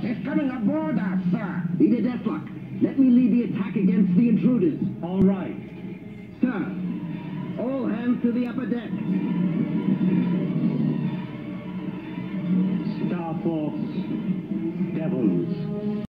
It's is coming aboard us, sir. Leader Desslok, let me lead the attack against the intruders. All right. Sir, all hands to the upper deck. Star Force,